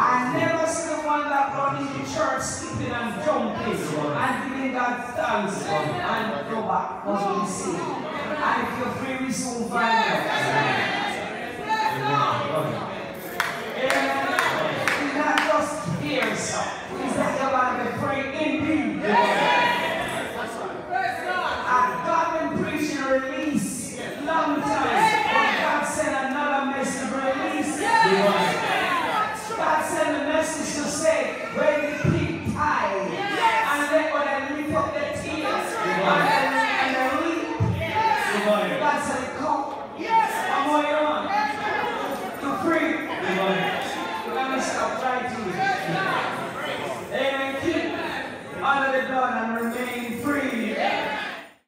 I never see the one that run the church skipping and jumping and giving God thanks and go back what we see. And if you're free, we soon find out. Amen. It's not just here, sir. God sent a message to say, when